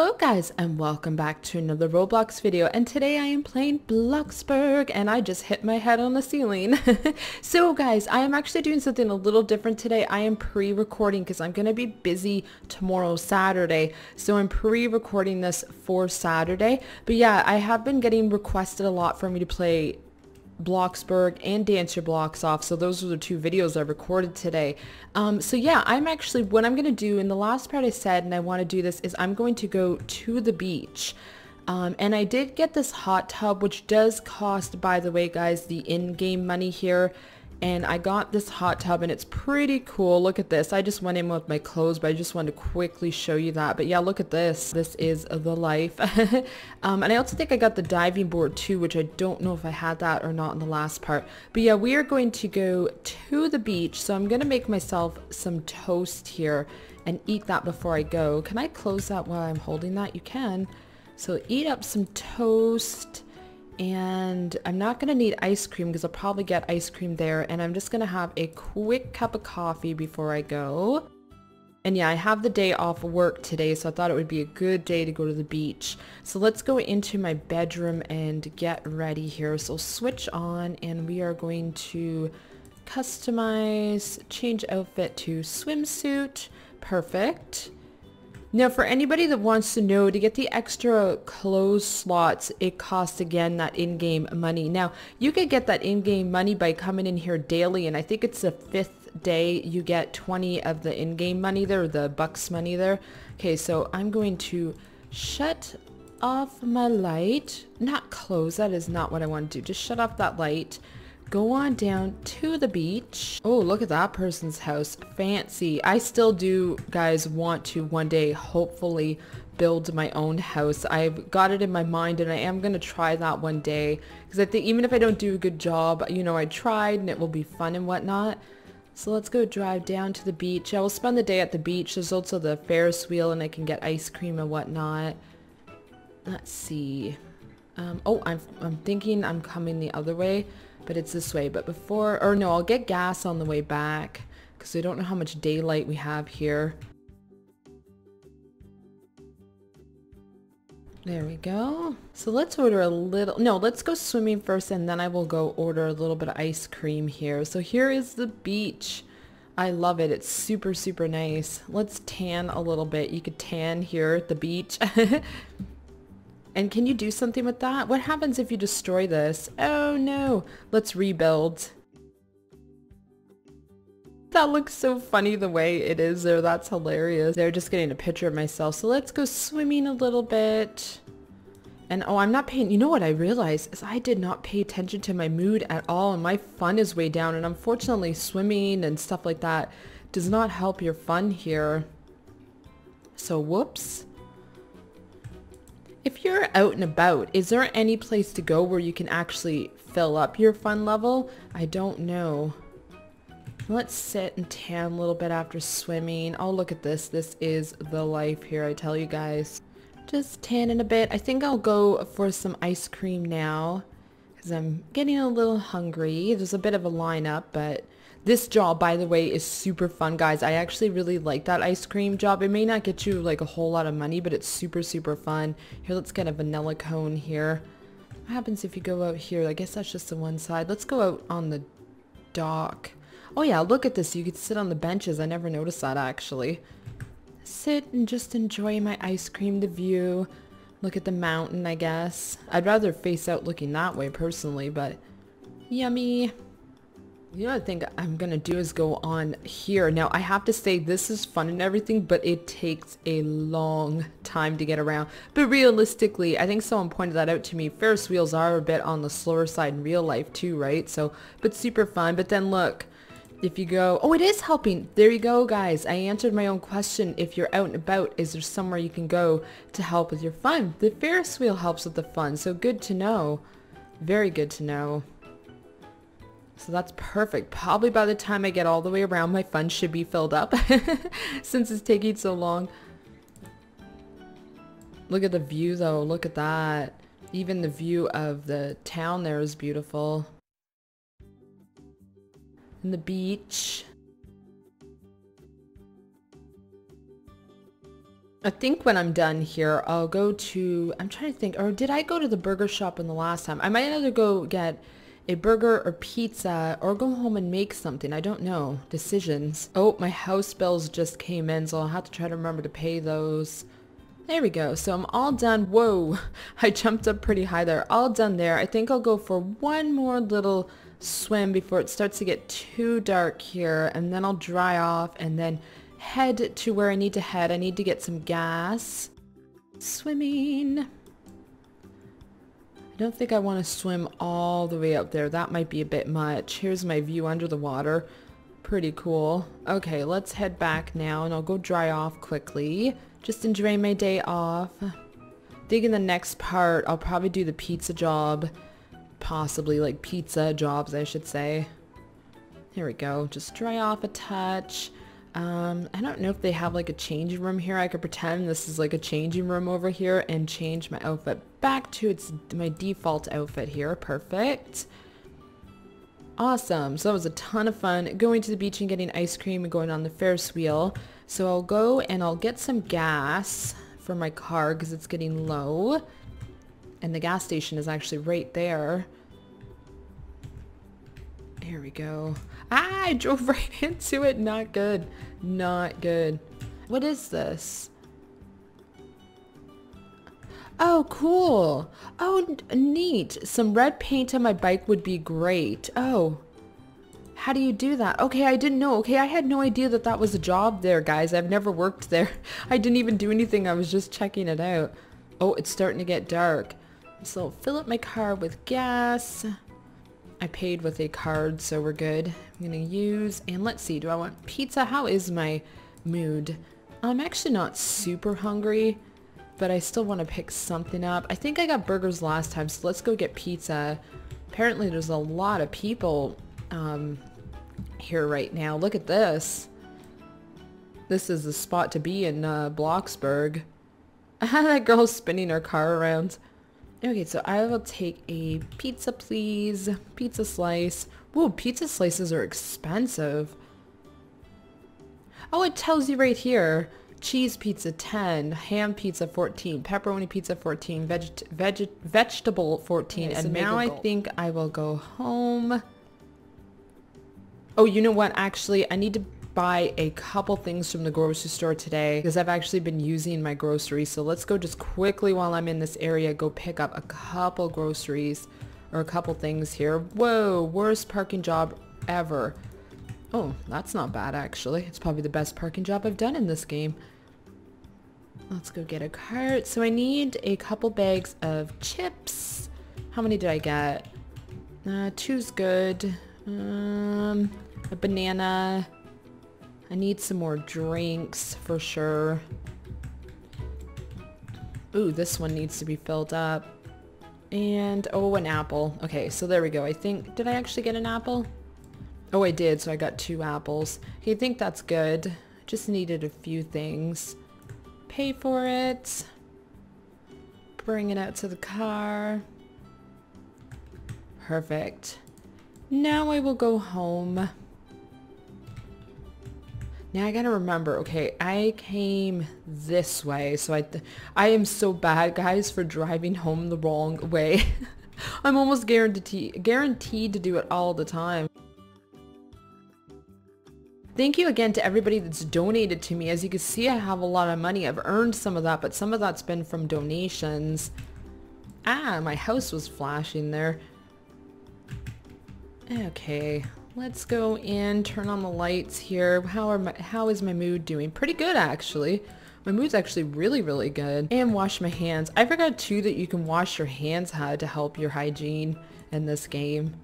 Hello guys and welcome back to another Roblox video and today I am playing Bloxburg and I just hit my head on the ceiling. so guys, I am actually doing something a little different today. I am pre-recording because I'm going to be busy tomorrow Saturday. So I'm pre-recording this for Saturday. But yeah, I have been getting requested a lot for me to play Bloxburg and Dance Your Blocks Off. So those are the two videos I recorded today. Um, so yeah, I'm actually, what I'm going to do in the last part I said, and I want to do this, is I'm going to go to the beach. Um, and I did get this hot tub, which does cost, by the way, guys, the in-game money here and I got this hot tub and it's pretty cool. Look at this. I just went in with my clothes, but I just wanted to quickly show you that. But yeah, look at this. This is the life. um, and I also think I got the diving board too, which I don't know if I had that or not in the last part. But yeah, we are going to go to the beach. So I'm going to make myself some toast here and eat that before I go. Can I close that while I'm holding that? You can. So eat up some toast and I'm not going to need ice cream because I'll probably get ice cream there and I'm just going to have a quick cup of coffee before I go. And yeah, I have the day off work today, so I thought it would be a good day to go to the beach. So let's go into my bedroom and get ready here. So switch on and we are going to customize, change outfit to swimsuit. Perfect. Now for anybody that wants to know, to get the extra clothes slots, it costs again that in-game money. Now you could get that in-game money by coming in here daily and I think it's the fifth day you get 20 of the in-game money there, the bucks money there. Okay, so I'm going to shut off my light. Not close, that is not what I want to do. Just shut off that light go on down to the beach. Oh, look at that person's house. Fancy. I still do, guys, want to one day hopefully build my own house. I've got it in my mind and I am going to try that one day because I think even if I don't do a good job, you know, I tried and it will be fun and whatnot. So let's go drive down to the beach. I will spend the day at the beach. There's also the Ferris wheel and I can get ice cream and whatnot. Let's see. Um, oh, I'm, I'm thinking I'm coming the other way but it's this way. But before, or no, I'll get gas on the way back because I don't know how much daylight we have here. There we go. So let's order a little, no, let's go swimming first and then I will go order a little bit of ice cream here. So here is the beach. I love it. It's super, super nice. Let's tan a little bit. You could tan here at the beach. And can you do something with that? What happens if you destroy this? Oh no, let's rebuild. That looks so funny the way it is there. That's hilarious. They're just getting a picture of myself. So let's go swimming a little bit. And oh, I'm not paying, you know what I realized is I did not pay attention to my mood at all and my fun is way down. And unfortunately swimming and stuff like that does not help your fun here. So whoops. If you're out and about, is there any place to go where you can actually fill up your fun level? I don't know. Let's sit and tan a little bit after swimming. Oh, look at this. This is the life here, I tell you guys. Just tanning a bit. I think I'll go for some ice cream now because I'm getting a little hungry. There's a bit of a lineup, but this job, by the way, is super fun, guys. I actually really like that ice cream job. It may not get you like a whole lot of money, but it's super, super fun. Here, let's get a vanilla cone here. What happens if you go out here? I guess that's just the one side. Let's go out on the dock. Oh yeah, look at this. You could sit on the benches. I never noticed that actually. Sit and just enjoy my ice cream, the view. Look at the mountain, I guess. I'd rather face out looking that way personally, but yummy. You know, I think I'm going to do is go on here. Now, I have to say this is fun and everything, but it takes a long time to get around. But realistically, I think someone pointed that out to me. Ferris wheels are a bit on the slower side in real life too, right? So, but super fun. But then look, if you go, oh, it is helping. There you go, guys. I answered my own question. If you're out and about, is there somewhere you can go to help with your fun? The Ferris wheel helps with the fun. So good to know. Very good to know. So that's perfect. Probably by the time I get all the way around, my funds should be filled up since it's taking so long. Look at the view though. Look at that. Even the view of the town there is beautiful. And the beach. I think when I'm done here, I'll go to, I'm trying to think, or did I go to the burger shop in the last time? I might either go get a burger or pizza or go home and make something. I don't know. Decisions. Oh, my house bills just came in, so I'll have to try to remember to pay those. There we go. So I'm all done. Whoa, I jumped up pretty high there. All done there. I think I'll go for one more little swim before it starts to get too dark here and then I'll dry off and then head to where I need to head. I need to get some gas. Swimming. Don't think I want to swim all the way up there. That might be a bit much. Here's my view under the water. Pretty cool. Okay, let's head back now and I'll go dry off quickly. Just enjoying my day off. Digging the next part, I'll probably do the pizza job. Possibly like pizza jobs, I should say. Here we go. Just dry off a touch. Um, I don't know if they have like a changing room here. I could pretend this is like a changing room over here and change my outfit back to its my default outfit here. Perfect. Awesome. So that was a ton of fun going to the beach and getting ice cream and going on the Ferris wheel. So I'll go and I'll get some gas for my car because it's getting low. And the gas station is actually right there. Here we go. Ah, I drove right into it. Not good. Not good. What is this? Oh, cool. Oh, neat. Some red paint on my bike would be great. Oh, how do you do that? Okay, I didn't know. Okay, I had no idea that that was a job there, guys. I've never worked there. I didn't even do anything. I was just checking it out. Oh, it's starting to get dark. So fill up my car with gas. I paid with a card, so we're good. I'm gonna use, and let's see, do I want pizza? How is my mood? I'm actually not super hungry, but I still want to pick something up. I think I got burgers last time, so let's go get pizza. Apparently there's a lot of people um, here right now. Look at this. This is the spot to be in uh, Bloxburg. that girl's spinning her car around. Okay, so I will take a pizza, please. Pizza slice. Whoa, pizza slices are expensive. Oh, it tells you right here. Cheese pizza 10, ham pizza 14, pepperoni pizza 14, veg veg vegetable 14, okay, and so now I think I will go home. Oh, you know what? Actually, I need to buy a couple things from the grocery store today because I've actually been using my groceries. So let's go just quickly while I'm in this area, go pick up a couple groceries or a couple things here. Whoa, worst parking job ever. Oh, that's not bad actually. It's probably the best parking job I've done in this game. Let's go get a cart. So I need a couple bags of chips. How many did I get? Uh, two's good. Um, a banana. I need some more drinks for sure. Ooh, this one needs to be filled up. And, oh, an apple. Okay, so there we go. I think, did I actually get an apple? Oh, I did, so I got two apples. Okay, I think that's good. Just needed a few things. Pay for it. Bring it out to the car. Perfect. Now I will go home. Now I gotta remember, okay, I came this way, so I, I am so bad, guys, for driving home the wrong way. I'm almost guaranteed, guaranteed to do it all the time. Thank you again to everybody that's donated to me. As you can see, I have a lot of money. I've earned some of that, but some of that's been from donations. Ah, my house was flashing there. Okay, Let's go in, turn on the lights here. How are my, how is my mood doing? Pretty good actually. My mood's actually really, really good. And wash my hands. I forgot too that you can wash your hands how to help your hygiene in this game.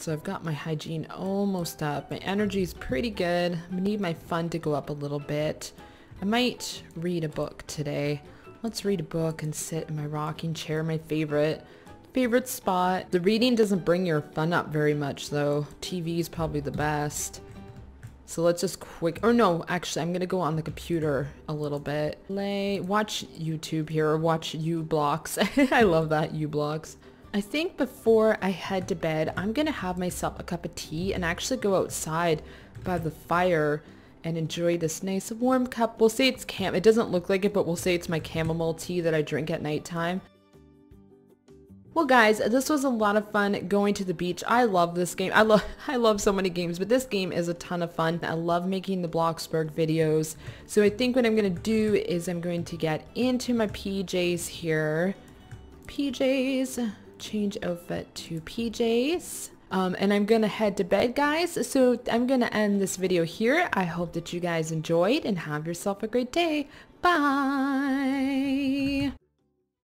So I've got my hygiene almost up. My energy's pretty good. I need my fun to go up a little bit. I might read a book today. Let's read a book and sit in my rocking chair, my favorite. Favorite spot. The reading doesn't bring your fun up very much though. TV is probably the best. So let's just quick, or no, actually I'm gonna go on the computer a little bit. Lay, watch YouTube here or watch uBlocks. I love that uBlocks. I think before I head to bed, I'm gonna have myself a cup of tea and actually go outside by the fire and enjoy this nice warm cup. We'll say it's cam. It doesn't look like it, but we'll say it's my chamomile tea that I drink at nighttime. Well guys, this was a lot of fun going to the beach. I love this game. I love I love so many games, but this game is a ton of fun. I love making the Bloxburg videos. So I think what I'm going to do is I'm going to get into my PJs here. PJs, change outfit to PJs. Um, and I'm to head to bed, guys. So I'm to end this video here. I hope that you guys enjoyed and have yourself a great day. Bye!